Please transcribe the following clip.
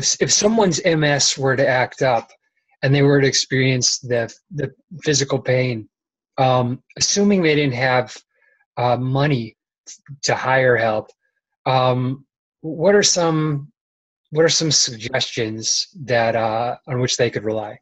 if if someone's MS were to act up and they were to experience the the physical pain, um, assuming they didn't have uh, money to hire help, um, what are some what are some suggestions that uh, on which they could rely?